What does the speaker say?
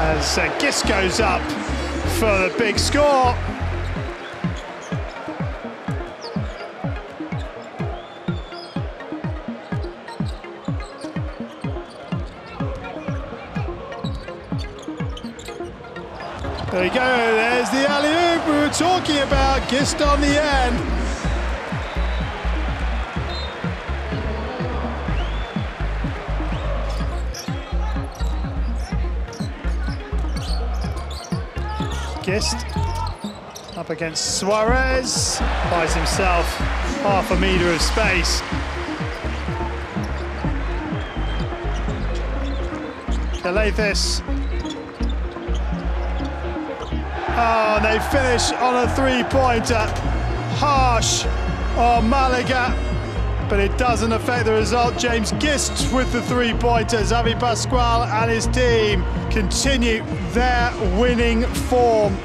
as uh, Gist goes up for the big score. There you go, there's the alley-oop we were talking about, Gist on the end. Up against Suarez, buys himself half a metre of space. Calathes Oh, ah, and they finish on a three-pointer. Harsh. On Malaga, but it doesn't affect the result. James Gist with the three-pointers. Xavi Pascual and his team continue their winning form.